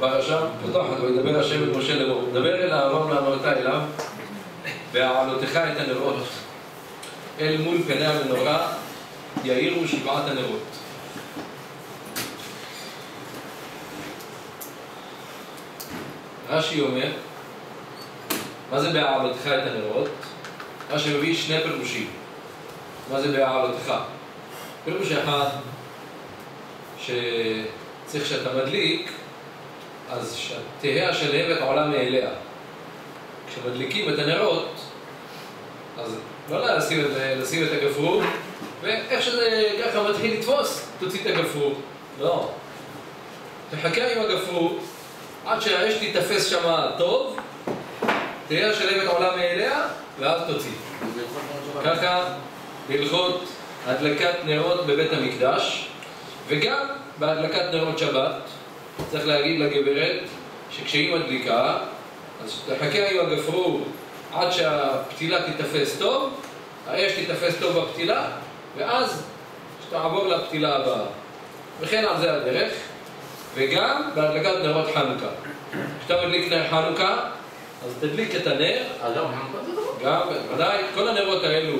פרשה פותחת, וידבר השם אל משה לאמור. דבר אל אהרון ואמרת אליו, והעלותך את הנרות. אל מול פני המנורה יאירו שבעת הנרות. רש"י אומר, מה זה בהעלותך את הנרות? רש"י מביא שני פירושים. מה זה בהעלותך? פירוש אחד, שצריך שאתה מדליק, אז שתהא השלהבת עולה מאליה. כשמדליקים את הנרות, אז לא לשים את, לשים את הגפרור, ואיך שזה ככה מתחיל לתפוס, תוציא את הגפרור. לא. תחכה עם הגפרור עד שהאש תיתפס שם טוב, תהיה השלמת עולה מאליה, ואז תוציא. ככה בהלכות הדלקת נרות בבית המקדש, וגם בהדלקת נרות שבת, צריך להגיד לגברת שכשהיא מדליקה, אז תחכה עם הגפרור עד שהפתילה תיתפס טוב, האש תיתפס טוב בפתילה, ואז שתעבור לפתילה הבאה. וכן על זה הדרך, וגם בהדלקת נרות חנוכה. כשאתה מדליק נר חנוכה, אז תדליק את הנר, גם, ודאי, כל הנרות האלו,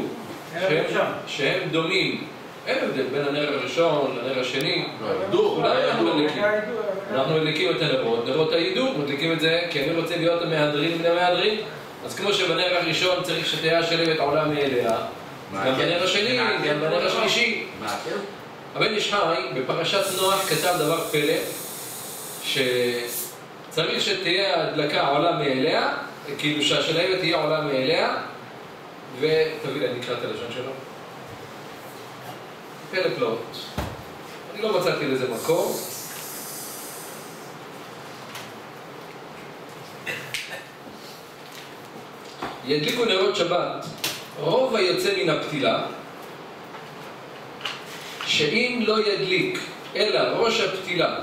שהם, שהם דומים, אין הבדל בין הנר הראשון לנר השני, אולי אנחנו מדליקים. אנחנו מדליקים את הנרות, נרות ההידור, מדליקים את זה כי אני רוצה להיות המהדרין מן המהדרין, אז כמו שבנר הראשון צריך שתהיה השלמת עולה מאליה, גם בנר השני, גם בנר השלישי. הבן איש חי בפרשת נוח כתב דבר פלא, שצריך שתהיה הדלקה עולה מאליה, כאילו שהשלהבת תהיה עולה מאליה, ותביא לי, אני אקרא את הלשון שלו. פלא פלאות. אני לא מצאתי לזה מקום. ידליקו נרות שבת, רוב היוצא מן הפתילה, שאם לא ידליק אלא ראש הפתילה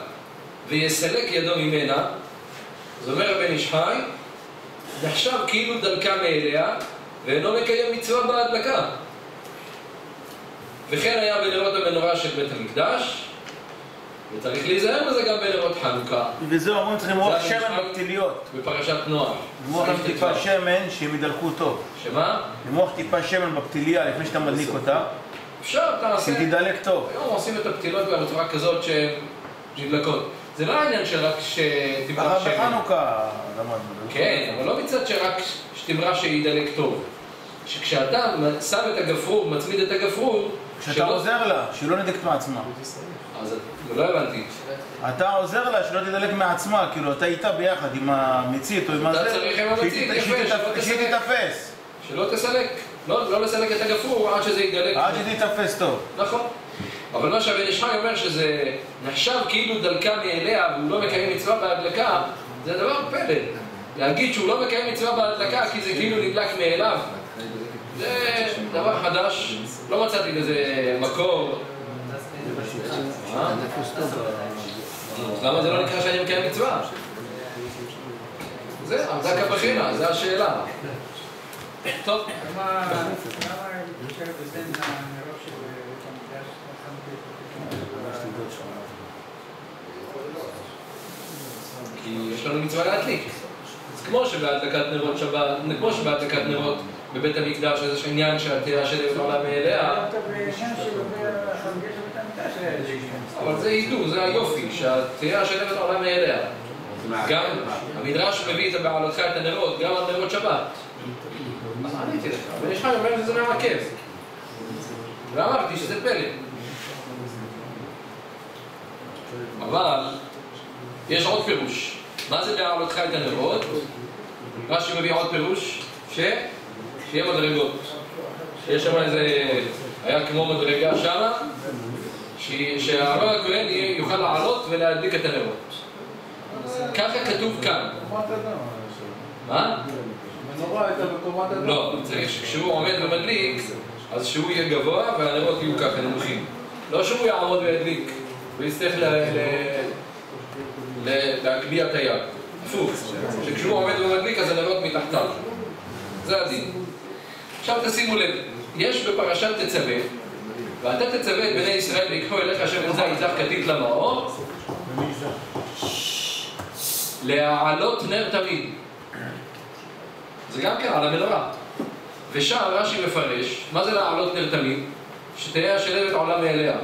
ויסלק ידו ממנה, זאת אומרת הבן איש חי, נחשב כאילו דלקה מאליה ואינו מקיים מצווה בהדלקה. וכן היה בנרות המנורה של בית המקדש, וצריך להיזהר בזה גם בנרות חנוכה. וזה אומרים צריכים למרוח שמן בפתיליות. בפרשת נוח. למרוח טיפה שמן שהם ידלקו טוב. שמה? למרוח טיפה שמן בפתיליה לפני שאתה מדליק אותה, אפשר, אתה עושה... שתדלק טוב. היום עושים את הפתילות גם בצורה כזאת שהן נדלקות. זה לא העניין שרק שתמרח אבל שמן. בחנוכה למדנו. כן, אבל לא מצד שרק שתמרח שידלק טוב. שכשאתה שם את הגפרור, מצמיד את הגפרור, כשאתה שלא- עוזר לה, שהיא לא נדלקת מעצמה. אז לא הבנתי. אתה עוזר לה שלא תדלק מעצמה, כאילו אתה איתה ביחד עם המצית או עם אתה הזה, צריך עם המצית, יפה, שהיא שלא תת- שהיא תסלק. תיתפס, שלא תסלק. לא, לא לסלק את הגפרור עד שזה ידלק. עד שתיתפס טוב. נכון. אבל מה שהבן איש חי אומר שזה נחשב כאילו דלקה מאליה והוא לא מקיים מצווה בהדלקה, זה דבר פלא. להגיד שהוא לא מקיים מצווה בהדלקה כי זה כאילו נדלק מאליו, זה דבר חדש, לא מצאתי לזה מקור. למה זה לא נקרא שאני מקיים מצווה? זה, זה כבחינה, זו השאלה. טוב. כי יש לנו מצווה להדליק. אז כמו שבהדלקת נרות שבת, כמו שבהדלקת נרות בבית המקדש, איזה עניין עולה מאליה, אתה בעניין של בית המקדש אבל זה ידעו, זה היופי, שהתהייה של עולה מאליה. גם המדרש מביא את הבעלותך את הנרות, גם על נרות שבת. אז עניתי לך, אבל יש לך אומר שזה מעכב. ואמרתי שזה פלא. אבל יש עוד פירוש. מה זה בעלותך את הנרות? רש"י מביא עוד פירוש, ש... שיהיה מדרגות. שיש שם איזה... היה כמו מדרגה שמה, ש- שהארון הכהן יוכל לעלות ולהדליק את הנרות. ככה כתוב כאן. מה? מנורה הייתה בקומת אדם. לא, צריך שכשהוא עומד ומדליק, אז שהוא יהיה גבוה והנרות יהיו ככה נמוכים. לא שהוא יעמוד וידליק, ל- ל- להגביה את היד. הפוך, שכשהוא עומד ומדליק אז הנרות מתחתיו. זה הדין. עכשיו תשימו לב, יש בפרשת תצווה, ואתה תצווה את בני ישראל ויקחו אליך אשר נמצא איתך כתית למאור, להעלות נר תמיד. זה גם כן על המנורה. ושם רש"י מפרש, מה זה להעלות נר תמיד? שתהיה השלבת עולה מאליה.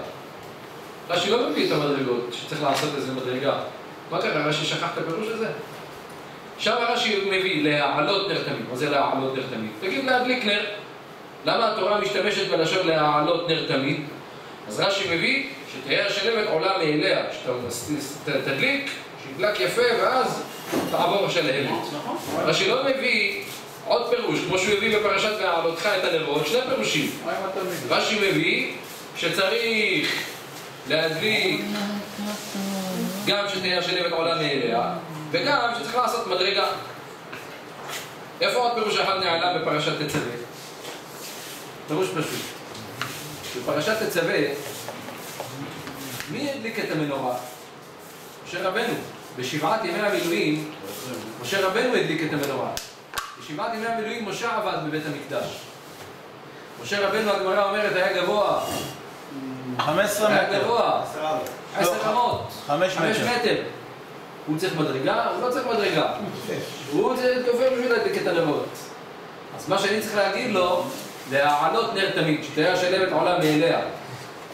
רש"י לא מביא את המדרגות, שצריך לעשות איזה מדרגה. מה קרה? רש"י שכח את הפירוש הזה? שם רש"י מביא להעלות נר תמיד. מה זה להעלות נר תמיד? תגיד להדליק נר. למה התורה משתמשת בלשון להעלות נר תמיד? אז רש"י מביא שתהיה השלבת עולה מאליה, שאתה תדליק, שידלק יפה ואז תעבור השלהבת. נכון. רש"י לא מביא עוד פירוש, כמו שהוא הביא בפרשת והעלותך את הנרות, שני פירושים. רש"י מביא שצריך להדליק גם שתהיה השלבת עולה מאליה, וגם שצריך לעשות מדרגה. איפה עוד פירוש אחד נעלם בפרשת תצווה? פירוש פשוט. בפרשת תצווה, מי הדליק את המנורה? משה רבנו. בשבעת ימי המילואים, משה רבנו הדליק את המנורה. בשבעת ימי המילואים משה עבד בבית המקדש. משה רבנו, הגמרא אומרת, היה גבוה, 15 היה מטר. גבוה, עשר רמות, חמש חמש מטר. הוא צריך מדרגה? הוא לא צריך מדרגה. הוא צריך להתכופר בשביל להדליק את הנרות. אז מה שאני צריך להגיד לו, להעלות נר תמיד, שתהיה השלבת עולה מאליה.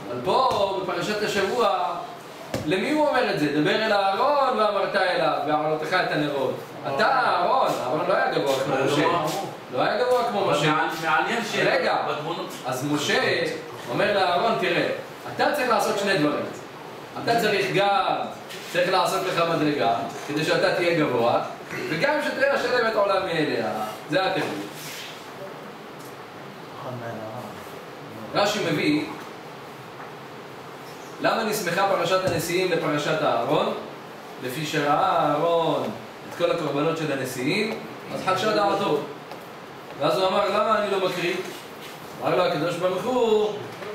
אבל פה, בפרשת השבוע, למי הוא אומר את זה? דבר אל אהרון ואמרת אליו, והעלותך את הנרות. אתה אהרון, אהרון לא היה גבוה כמו משה. לא היה גבוה כמו משה. מעניין ש... רגע. אז משה אומר לאהרון, תראה, אתה צריך לעשות שני דברים. אתה צריך גם, צריך לעשות לך מדרגה, כדי שאתה תהיה גבוה, וגם שתראה השלמת עולה מאליה. זה התירוץ. רש"י מביא, למה נסמכה פרשת הנשיאים לפרשת אהרון? לפי שראה אהרון את כל הקורבנות של הנשיאים, אז חדשה דעתו. ואז הוא אמר, למה אני לא מקריא? אמר לו הקדוש ברוך הוא,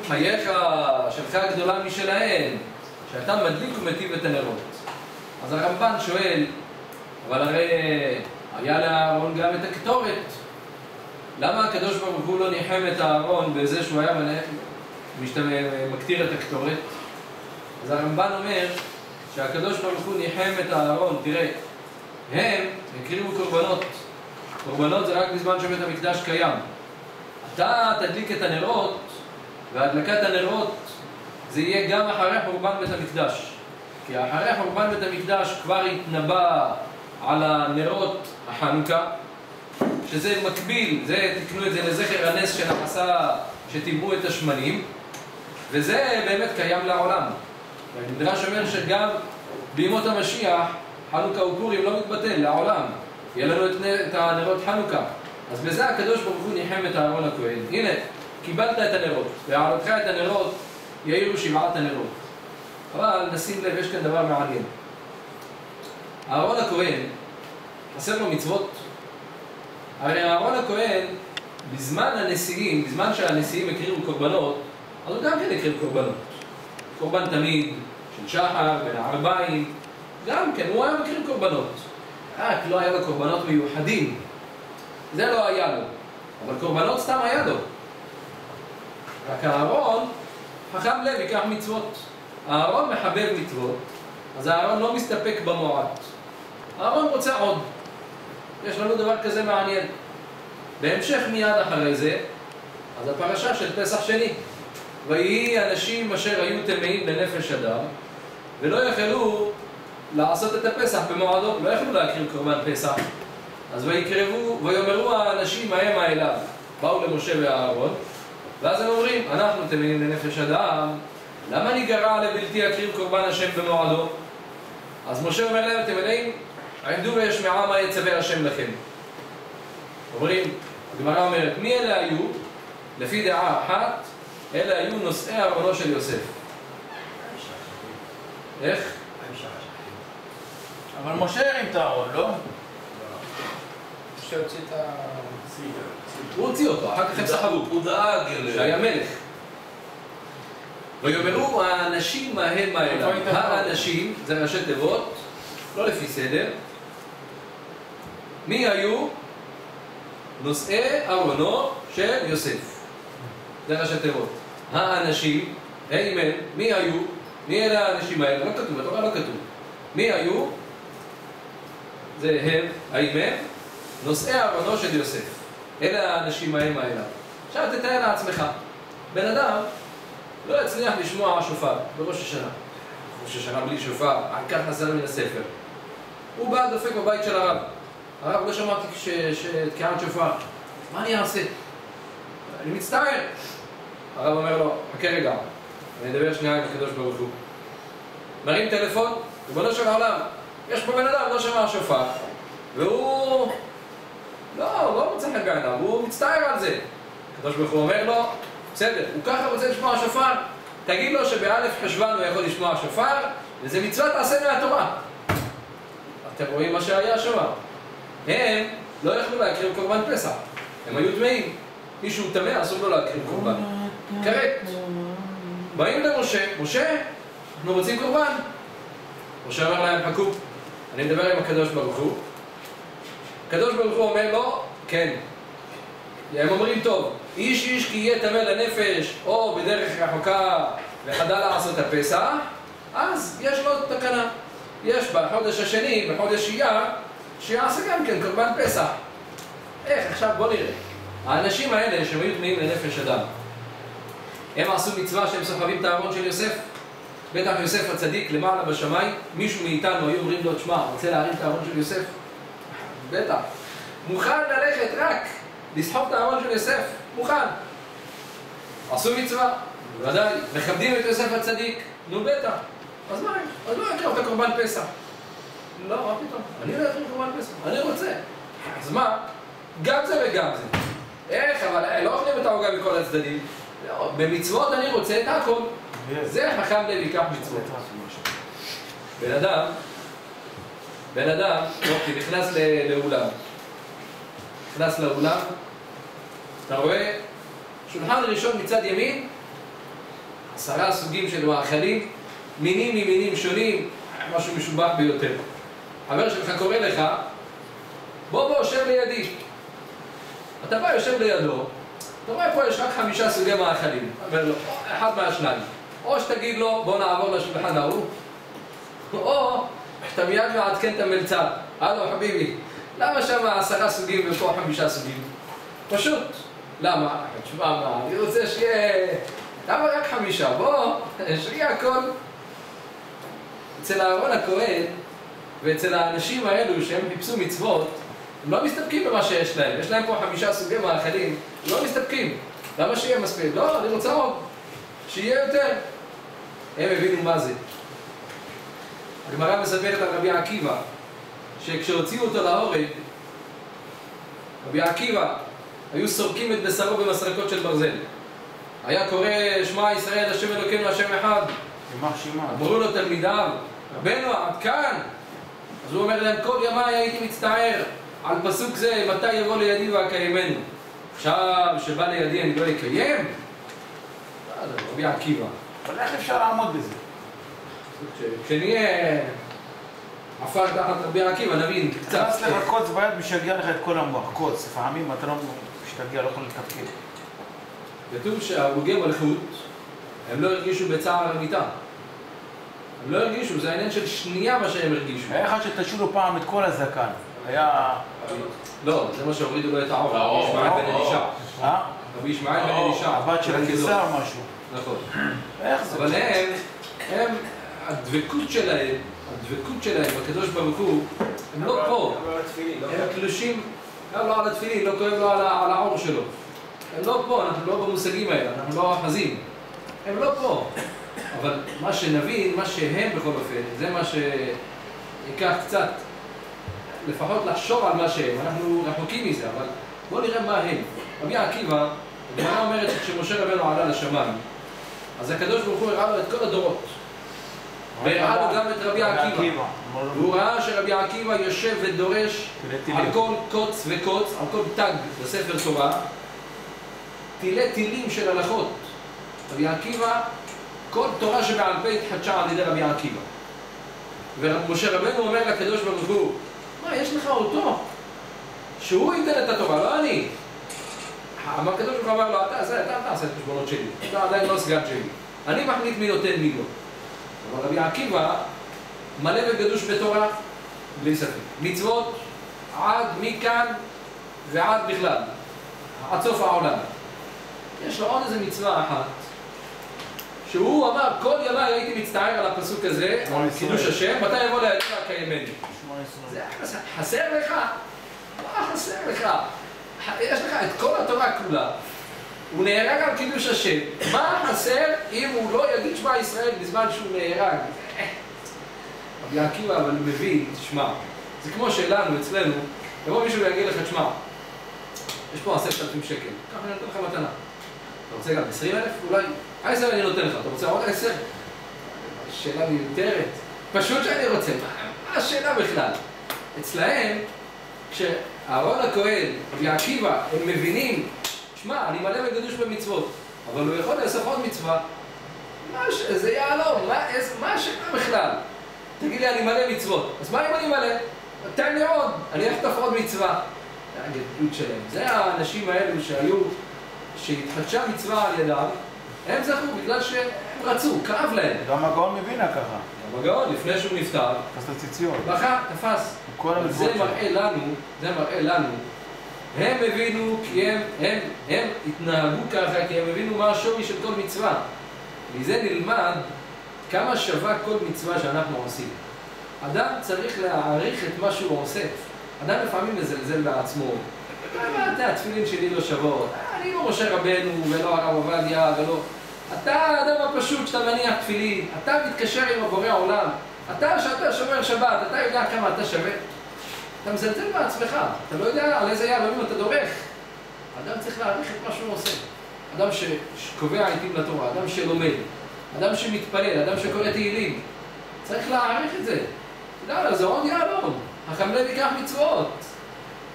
חייך, שלך גדולה משלהם, שאתה מדליק ומטיב את הנרות. אז הרמב"ן שואל, אבל הרי היה לאהרון גם את הקטורת. למה הקדוש ברוך הוא לא ניחם את אהרון בזה שהוא היה מנה, משתמע, מקטיר את הקטורת? אז הרמב"ן אומר שהקדוש ברוך הוא ניחם את אהרון, תראה, הם הקריבו קורבנות. קורבנות זה רק בזמן שבית המקדש קיים. אתה תדליק את הנרות, והדלקת הנרות זה יהיה גם אחרי חורבן בית המקדש. כי אחרי חורבן בית המקדש כבר התנבא על הנרות החנוכה, שזה מקביל, זה, תקנו את זה לזכר הנס שנעשה, שטימאו את השמנים, וזה באמת קיים לעולם. והמדרש אומר שגם בימות המשיח, חנוכה ופורים לא מתבטל לעולם. יהיה לנו את, את הנרות חנוכה. אז בזה הקדוש ברוך הוא ניחם את אהרון הכהן. הנה, קיבלת את הנרות, והעלותך את הנרות יאירו שבעת הנרות. אבל נשים לב, יש כאן דבר מעניין. אהרון הכהן, חסר לו מצוות. הרי אהרון הכהן, בזמן הנשיאים, בזמן שהנשיאים הקריבו קורבנות, אז הוא גם כן הקריב קורבנות. קורבן תמיד, של שחר, בין הערביים, גם כן, הוא היה מקריב קורבנות. רק לא היה לו קורבנות מיוחדים. זה לא היה לו. אבל קורבנות סתם היה לו. רק אהרון, חכם לב, ייקח מצוות. אהרון מחבב מצוות, אז אהרון לא מסתפק במועט. אהרון רוצה עוד. יש לנו דבר כזה מעניין. בהמשך מיד אחרי זה, אז הפרשה של פסח שני. ויהי אנשים אשר היו טמאים בנפש אדם, ולא יכלו לעשות את הפסח במועדו, לא יכלו להקריב קורבן פסח. אז ויקרבו, ויאמרו האנשים המה אליו, באו למשה ואהרון, ואז הם אומרים, אנחנו טמאים לנפש אדם, למה ניגרע לבלתי אקריב קורבן השם במועדו? אז משה אומר להם, אתם יודעים, עמדו וישמעה מה יצווה השם לכם. אומרים, הגמרא אומרת, מי אלה היו? לפי דעה אחת, אלה היו נושאי ארונו של יוסף. איך? אבל משה הרים את הארון, לא? שהוציא את ה... הוא הוציא אותו, אחר כך הם סחבו. הוא דאג ל... שהיה מלך. ויאמרו האנשים ההם האלה. האנשים, זה ראשי תיבות, לא לפי סדר. מי היו? נושאי ארונו של יוסף. זה ראשי תיבות. האנשים, הם, מי היו? מי אלה האנשים האלה? לא כתוב, בתורה לא כתוב. מי היו? זה הם, הם, נושאי ארונו של יוסף. אלה האנשים ההם האלה. עכשיו תתאר לעצמך, בן אדם לא יצליח לשמוע שופר בראש השנה. ראש השנה בלי שופר, על כך נסר מן הספר. הוא בא דופק בבית של הרב. הרב, לא שמעתי שתקיעת שופר. מה אני אעשה? אני מצטער. הרב אומר לו, חכה רגע, אני אדבר שנייה עם הקדוש ברוך הוא. מרים טלפון, ריבונו של העולם, יש פה בן אדם, לא שמע שופר, והוא... לא, הוא לא מוצא חן בעיניו, הוא מצטער על זה. הקדוש ברוך הוא אומר לו, בסדר, הוא ככה רוצה לשמוע שופר, תגיד לו שבאלף חשוון הוא יכול לשמוע שופר, וזה מצוות תעשה מהתורה. אתם רואים מה שהיה שם? הם לא יכלו להקריב קורבן פסח, הם היו טמאים. מישהו טמא, אסור לו להקריב קורבן. כרת. באים למשה, משה, אנחנו רוצים קורבן. משה אומר להם, חכו, אני מדבר עם הקדוש ברוך הוא. הקדוש ברוך הוא אומר לו, כן. הם אומרים, טוב, איש איש כי יהיה טמא לנפש, או בדרך רחוקה וחדל לעשות הפסח, אז יש לו תקנה. יש בחודש השני, בחודש אייר, שיעשה גם כן קורבן פסח. איך? עכשיו בוא נראה. האנשים האלה שהם היו טמאים לנפש אדם, הם עשו מצווה שהם סוחבים את הארון של יוסף? בטח יוסף הצדיק למעלה בשמיים, מישהו מאיתנו היו אומרים לו, תשמע, רוצה להרים את הארון של יוסף? בטח. מוכן ללכת רק לסחוב את הארון של יוסף, מוכן. עשו מצווה, בוודאי, מכבדים את יוסף הצדיק, נו בטח. אז מה, אז לא יקרב את הקורבן פסח. לא, מה פתאום? אני לא אקרב קורבן פסח, אני רוצה. אז מה? גם זה וגם זה. איך, אבל אה, לא אוכלים את העוגה מכל הצדדים. לא, במצוות אני רוצה את הכל. זה חכם לב ייקח מצוות. בן אדם, בן אדם, אוקיי, נכנס לאולם. נכנס לאולם, אתה רואה שולחן ראשון מצד ימין, עשרה סוגים של מאכלים, מינים ממינים שונים, משהו משובח ביותר. חבר שלך קורא לך, בוא בוא, שב לידי. אתה בא, יושב לידו, אתה רואה פה יש רק חמישה סוגי מאכלים. אומר לו, אחד מהשניים. או שתגיד לו, בוא נעבור לשולחן ההוא, או אתה מיד מעדכן את המלצר. הלו חביבי, למה שם עשרה סוגים ופה חמישה סוגים? פשוט. למה? תשמע מה, אני רוצה שיהיה... למה רק חמישה? בוא, שיהיה הכל. אצל אהרון הכהן ואצל האנשים האלו שהם חיפשו מצוות, הם לא מסתפקים במה שיש להם. יש להם פה חמישה סוגי מאכלים, לא מסתפקים. למה שיהיה מספיק? לא, אני רוצה עוד. שיהיה יותר. הם הבינו מה זה. הגמרא מספרת על רבי עקיבא, שכשהוציאו אותו להורג, רבי עקיבא, היו סורקים את בשרו במסרקות של ברזל. היה קורא שמע ישראל השם אלוקינו השם אחד. אמרו לו תלמידיו, רבנו עד כאן. אז הוא אומר להם, כל ימיי הייתי מצטער על פסוק זה, מתי יבוא לידי ואקיימנו. עכשיו, שבא לידי אני לא אקיים? רבי עקיבא. אבל איך אפשר לעמוד בזה? כשנהיה עפר תחת רבי עקיבא, נבין קצת. נכנס לך קוץ ביד, משגע לך את כל המוח. קוץ, לפעמים אתה לא משתגע, לא יכול לתפקד. כתוב שהרוגי מלכות, הם לא הרגישו בצער המיטה. הם לא הרגישו, זה העניין של שנייה מה שהם הרגישו. היה אחד שתשו לו פעם את כל הזקן. היה... לא, זה מה שהורידו לו את העור, רבי ישמעאל בן אלישע. אה? רבי ישמעאל בן אלישע. הבת של הקיסר משהו. נכון. איך זה? אבל הם, הם, הדבקות שלהם, הדבקות שלהם בקדוש ברוך הוא, הם לא פה. הם תלושים, גם לא על התפילין, לא כואב לו על העור שלו. הם לא פה, אנחנו לא במושגים האלה, אנחנו לא אחזים. הם לא פה. אבל מה שנבין, מה שהם בכל אופן, זה מה שייקח קצת, לפחות לחשוב על מה שהם. אנחנו רחוקים מזה, אבל בואו נראה מה הם. רבי עקיבא, הגמרא אומרת שכשמשה רבנו עלה לשמיים, אז הקדוש ברוך הוא הראה לו את כל הדורות. והראה לו גם את רבי עקיבא. והוא ראה שרבי עקיבא יושב ודורש. על כל קוץ וקוץ, על כל תג בספר תורה, תילי תילים של הלכות. רבי עקיבא, כל תורה שבעל פה התחדשה על ידי רבי עקיבא. ומשה רבנו אומר לקדוש ברוך הוא, מה, יש לך אותו? שהוא ייתן את התורה, לא אני. אמר הקדוש ברוך הוא אמר לו, אתה, תעשה את חשבונות שלי, אתה עדיין לא סגן שלי. אני מחליט מי נותן מי לא. אבל רבי עקיבא, מלא וגדוש בתורה, בלי ספק. מצוות עד מכאן ועד בכלל, עד סוף העולם. יש לו עוד איזה מצווה אחת, שהוא אמר, כל ימיי הייתי מצטער על הפסוק הזה, על. קידוש השם, מתי יבוא לידיך קיימני. שמונה עשרה. זה חסר לך? מה חסר לך? יש לך את כל התורה כולה. הוא נהרג על קידוש השם. מה חסר אם הוא לא יגיד שמע ישראל בזמן שהוא נהרג? רבי עקיבא אבל הוא מבין, תשמע, זה כמו שלנו, אצלנו, יבוא מישהו ויגיד לך, תשמע, יש פה עשרת אלפים שקל, קח אני נותן לך מתנה. אתה רוצה גם עשרים אלף? אולי עשר אני נותן לך, אתה רוצה עוד עשר? שאלה מיותרת. פשוט שאני רוצה, מה- השאלה בכלל? אצלהם, כשאהרון הכהן, רבי עקיבא, הם מבינים, שמע, אני מלא בגדוש במצוות, אבל הוא יכול לאסוף עוד מצווה, מה ש... זה יהלום, מה, איזה- מה השאלה בכלל? תגיד לי, אני מלא מצוות, אז מה אם אני מלא? תן לי עוד, אני אחטוף עוד מצווה. זה הגדלות שלהם. זה האנשים האלו שהיו, שהתחדשה מצווה על ידם, הם זכו בגלל שהם רצו, כאב להם. גם הגאון מבינה ככה. גם הגאון, לפני שהוא נפטר, תפס את הציציון. בכה, תפס. זה. מראה לנו, זה מראה לנו, הם הבינו כי הם, הם, הם התנהגו ככה כי הם הבינו מה השווי של כל מצווה. מזה נלמד כמה שווה כל מצווה שאנחנו עושים. אדם צריך להעריך את מה שהוא עושה. אדם לפעמים מזלזל בעצמו. מה אתה, התפילין שלי לא שוות. אני לא משה רבנו ולא הרב עובדיה ולא... אתה האדם הפשוט שאתה מניח תפילין, אתה מתקשר עם הבורא עולם. אתה, שאתה שומר שבת, אתה יודע כמה אתה שווה. אתה מזלזל בעצמך, אתה לא יודע על איזה יהלומים אתה דורך. אדם צריך להעריך את מה שהוא עושה. אדם שקובע עיתים לתורה, אדם שלומד, אדם שמתפלל, אדם שקורא תהילים. צריך להעריך את זה. יאללה, זה עוד יהלום. החמלב ייקח מצוות.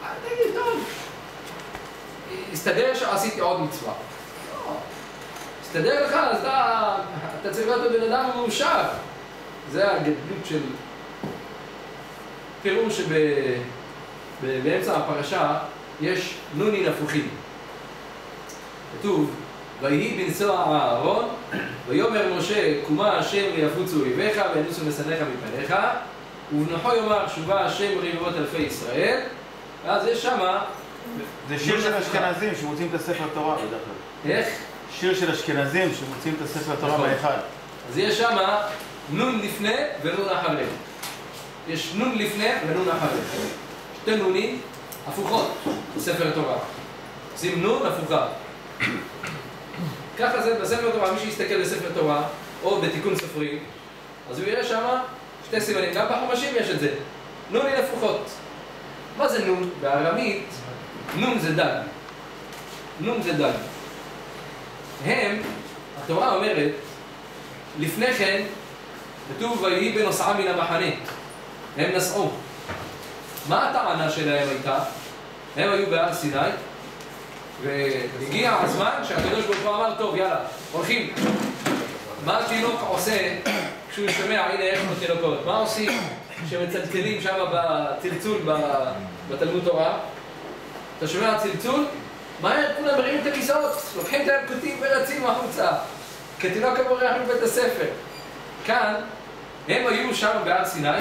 אל תגיד, טוב. הסתדר שעשיתי עוד מצווה. לא. הסתדר לך, אז אתה, אתה צריך להיות בן אדם מאושר. זה הגדלות של... תראו שבאמצע הפרשה יש נונים הפוכים. כתוב, ויהי בנסוע אהרון, ויאמר משה, קומה השם ויפוצו אויביך וינוסו משנאיך מפניך, ובנוחו יאמר שובה השם רבבות אלפי ישראל, ואז יש שמה, זה שיר של אשכנזים שמוצאים את הספר תורה בדרך כלל. איך? שיר של אשכנזים שמוצאים את הספר תורה נכון. באחד. אז יש שמה נון לפני ונון אחרי. יש נון לפני ונון אחרי. שתי נונים הפוכות בספר תורה. עושים נון הפוכה. ככה זה בספר תורה, מי שיסתכל בספר תורה, או בתיקון סופרים, אז הוא יראה שמה שתי סימנים, גם בחומשים יש את זה. נונים הפוכות. מה זה נון? בארמית, נון זה דג. נון זה דג. הם, התורה אומרת, לפני כן, כתוב ויהי בנוסעה מן המחנה. הם נסעו. מה הטענה שלהם הייתה? הם היו בהר סיני, והגיע הזמן שהקדוש ברוך הוא אמר, טוב, יאללה, הולכים. מה התינוק עושה כשהוא שומע, הנה יש לו תינוקות? מה עושים כשמצלצלים שם בצלצול בתלמוד תורה? אתה שומע צלצול? מהר כולם מרימים את הכיסאות, לוקחים את הילקוטים ורצים החוצה. כתינוק הבורח מבית הספר. כאן, הם היו שם בהר סיני,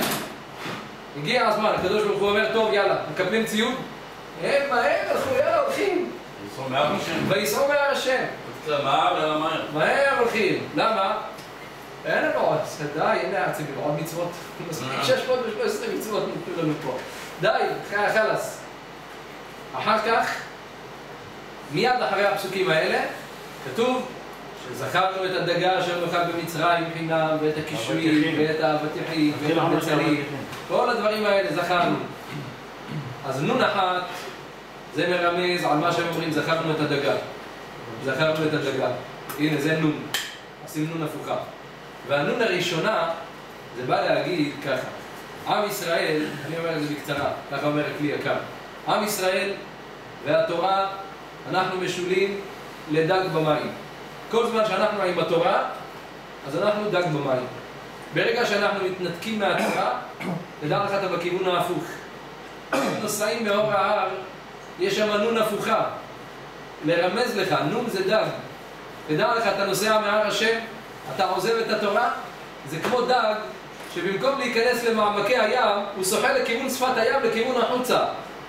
הגיע הזמן, הקדוש ברוך הוא אומר, טוב, יאללה, מקבלים ציוד? הם מהר הלכו, יאללה, הולכים. ויסעו מהר השם. מהר הולכים. למה? אין לנו עוד, די, הנה הציבים, עוד מצוות. מספיק 613 מצוות נתנו לנו פה. די, חלאס. אחר כך, מיד אחרי הפסוקים האלה, כתוב שזכרנו את הדגה אשר נאכל במצרים חינם, ואת הקישואים. ואת האבטיחים, ואת הבצלים. כל הדברים האלה זכרנו. אז נון אחת, זה מרמז על מה שהם אומרים, זכרנו את הדגה. זכרנו את הדגה. הנה, זה נון. עושים נון הפוכה. והנון הראשונה, זה בא להגיד ככה. עם ישראל, אני אומר את זה בקצרה, ככה אומר הכלי יקר. עם ישראל והתורה, אנחנו משולים לדג במים. כל זמן שאנחנו עם התורה, אז אנחנו דג במים. ברגע שאנחנו מתנתקים מהתורה, תדע לך אתה בכיוון ההפוך. נוסעים מאור ההר, יש שם נון הפוכה. לרמז לך, נון זה דג. תדע לך, אתה נוסע מהר השם, אתה עוזב את התורה, זה כמו דג שבמקום להיכנס למעמקי הים, הוא שוחה לכיוון שפת הים, לכיוון החוצה.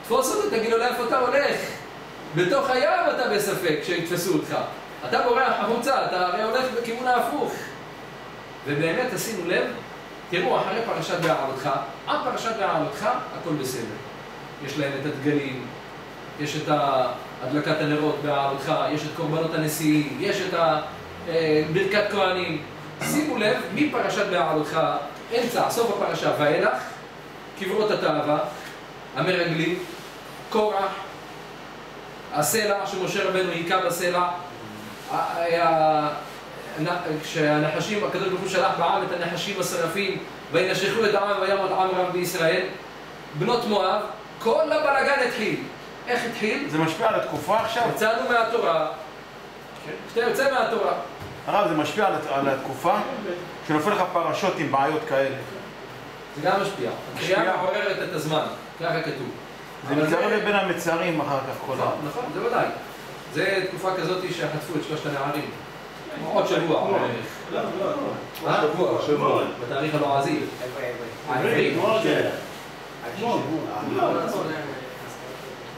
תפוס אותו, תגיד לו לאיפה אתה הולך. בתוך הים אתה בספק שיתפסו אותך. אתה בורח החוצה, אתה הרי הולך בכיוון ההפוך. ובאמת, תשימו לב, תראו, אחרי פרשת בהערותך, עד פרשת בהערותך, הכל בסדר. יש להם את הדגלים, יש את הדלקת הנרות בהערותך, יש את קורבנות הנשיאים, יש את אה, ברכת כהנים. שימו לב, מפרשת בהערותך, אמצע, סוף הפרשה ואילך, קברות התאווה, המרגלים, קורח, הסלע, שמשה רבנו היכה בסלע, כשהנחשים, הקדוש ברוך הוא שלח בעם את הנחשים השרפים וינשכו את העם וימות עם רב בישראל, בנות מואב, כל הבלאגן התחיל. איך התחיל? זה משפיע על התקופה עכשיו? יצאנו מהתורה, כשאתה יוצא מהתורה, הרב, זה משפיע על הת- על התקופה? שנופל לך פרשות עם בעיות כאלה. זה גם משפיע. הקריאה. מעוררת את הזמן, ככה כתוב. זה אבל מתקרב בין המצרים אחר כך כל ה... נכון, נכון, זה ודאי. זה תקופה כזאת שחטפו את שלושת הנערים. עוד שבוע. אה? שבוע. בתאריך הלועזי. העברי.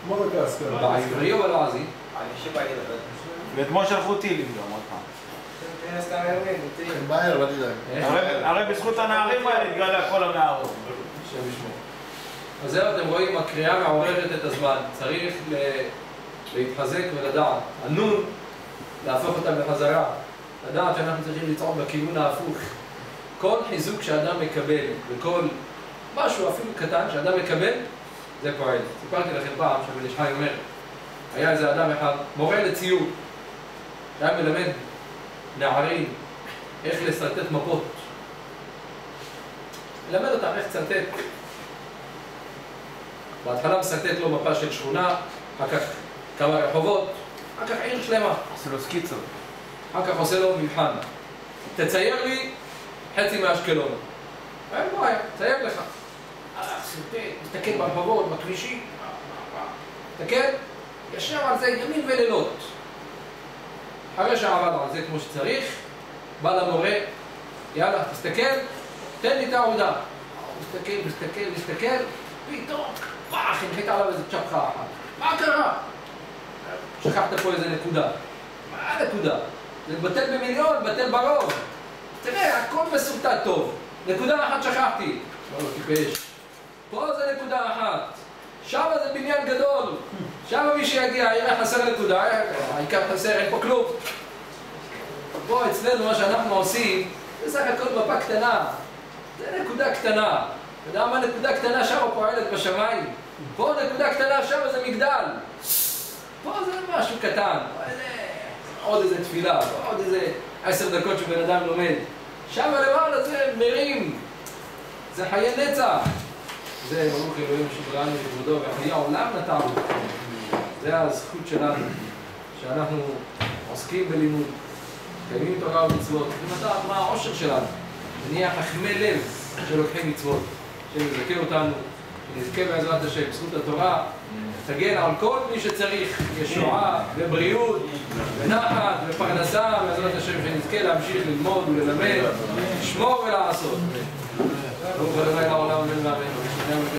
כמו בקסקה. בעברי או בלועזי? ואתמול שלחו טילים גם עוד פעם. אל תדאג. איך? הרי- בזכות הנערים האלה התגלה כל הנערות. השם ישמור. אז זהו, אתם רואים, הקריאה מעוררת את הזמן. צריך להתחזק ולדעת. הנון, להפוך אותה בחזרה. לדעת שאנחנו צריכים לצעוד בכיוון ההפוך. כל חיזוק שאדם מקבל, וכל משהו אפילו קטן שאדם מקבל, זה פועל. סיפרתי לכם פעם, שבן אומר, היה איזה אדם אחד, מורה לציור, שהיה מלמד נערים איך לשרטט מפות. מלמד אותם איך לצרטט. בהתחלה מסרטט לו מפה של שכונה, אחר כך כמה רחובות, אחר כך עיר שלמה. עשו לו סקיצות. אחר כך עושה לו מבחן. תצייר לי חצי מאשקלון. אין בעיה, תצייר לך. סרטט, מסתכל ברחובות, בכבישים, מסתכל, ישב על זה ימים ולילות. אחרי שעבד על זה כמו שצריך, בא למורה, יאללה, תסתכל, תן לי את העבודה. הוא מסתכל, מסתכל, מסתכל, פתאום, פח, הנחית עליו איזה צ'פחה אחת. מה קרה? שכחת פה איזה נקודה. מה הנקודה? זה בטל במיליון, בטל ברוב. תראה, הכל מסורטט טוב. נקודה אחת שכחתי. לא, לא, טיפש. פה זה נקודה אחת. שם זה בניין גדול. שם מי שיגיע יראה חסר נקודה, העיקר חסר, אין פה כלום. פה אצלנו מה שאנחנו עושים, זה סך הכל מפה קטנה. זה נקודה קטנה. אתה יודע מה נקודה קטנה שם פועלת בשמיים? פה נקודה קטנה, שם זה מגדל. פה זה משהו קטן. עוד איזה תפילה, עוד איזה עשר דקות שבן אדם לומד. שם למעלה זה מרים. זה חיי נצח. זה ברוך אלוהים שברנו לכבודו וחיי העולם נתנו. זה הזכות שלנו, שאנחנו עוסקים בלימוד, מקיימים תורה ומצוות, לדעת מה העושר שלנו, ונהיה חכמי לב שלוקחים מצוות, שיזכה אותנו, שנזכה בעזרת השם, בזכות התורה, תגן על כל מי שצריך ישועה ובריאות ונחת ופרנסה, בעזרת השם, שנזכה להמשיך ללמוד וללמד, לשמור ולעשות.